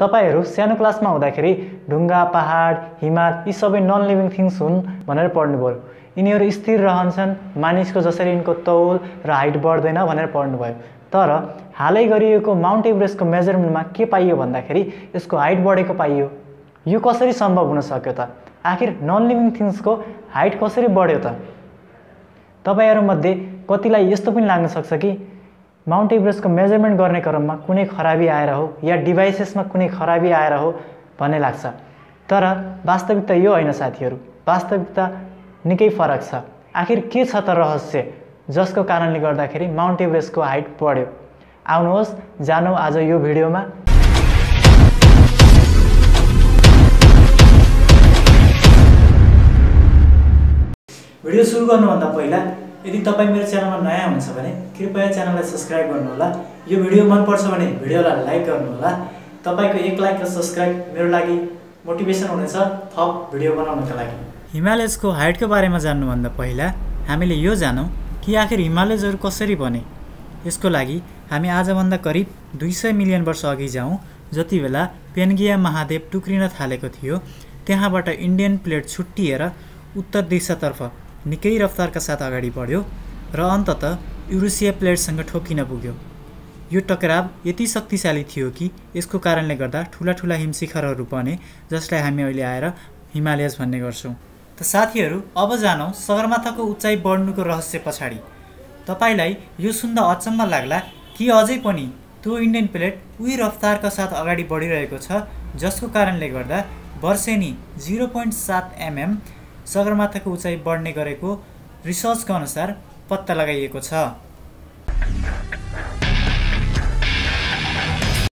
तपाईँहरू सानो क्लासमा हुँदाखेरि ढुङ्गा पहाड हिमाल यी सबै नन लिभिङ थिङ्स हुन् भनेर पढ्नुभयो। यिनीहरू स्थिर रहन्छन् मानिसको जसरी यिनको तौल र हाइट बढ्दैन भनेर पढ्नुभयो। तर हालै गरिएको माउन्ट एभरेस्टको मेजरमेन्टमा के पाइयो भन्दाखेरि यसको हाइट बढेको पाइयो। यो कसरी सम्भव हुन सक्यो त? आखिर नन लिभिङ थिङ्सको हाइट कसरी बढ्यो त? तपाईँहरूमध्ये कतिलाई यस्तो पनि लाग्न सक्छ कि? माउन्ट एभरेस्टको मेजरमेन्ट गर्ने क्रममा कुनै खराबी आएर हो या डिभाइसेसमा कुनै खराबी आएर हो भन्ने लाग्छ। तर वास्तविकता यो होइन साथीहरू वास्तविकता निकै फरक छ। आखिर के छ त रहस्य? जसको कारणले गर्दाखेरि माउन्ट एभरेस्टको हाइट बढ्यो। आउनुहोस् जानौँ आज यो भिडियोमा। भिडियो सुरु गर्नुभन्दा पहिला यदि तपाईँ मेरो च्यानलमा नयाँ हुनुहुन्छ भने कृपया च्यानललाई सब्सक्राइब गर्नुहोला। यो भिडियो मनपर्छ भने भिडियोलाई लाइक गर्नुहोला। तपाईँको एक लाइक र सब्सक्राइब मेरो लागि मोटिभेसन हुनेछ थप भिडियो बनाउनका लागि। हिमालयजको हाइटको बारेमा जान्नुभन्दा पहिला हामीले यो जानौँ कि आखिर हिमालयजहरू कसरी बने। यसको लागि हामी आजभन्दा करिब दुई सय मिलियन वर्ष अघि जाउँ। जति बेला पेन्गिया महादेव टुक्रिन थालेको थियो त्यहाँबाट इन्डियन प्लेट छुट्टिएर उत्तर दिशातर्फ निकै रफ्तारका साथ अगाडि बढ्यो र अन्तत युरोसिया प्लेटसँग ठोकिन पुग्यो। यो टकराव यति शक्तिशाली थियो कि यसको कारणले गर्दा ठुला ठुला हिमशिखरहरू बने जसलाई हामी अहिले आएर हिमालयज भन्ने गर्छौँ। त साथीहरू अब जानौँ सगरमाथाको उचाइ बढ्नुको रहस्य पछाडि। तपाईँलाई यो सुन्दा अचम्म लाग्ला कि अझै पनि त्यो इन्डियन प्लेट उही रफ्तारका साथ अगाडि बढिरहेको छ जसको कारणले गर्दा वर्षेनी जिरो पोइन्ट सात एमएम सगरमाथाको उचाइ बढ्ने गरेको रिसर्चका अनुसार पत्ता लगाइएको छ।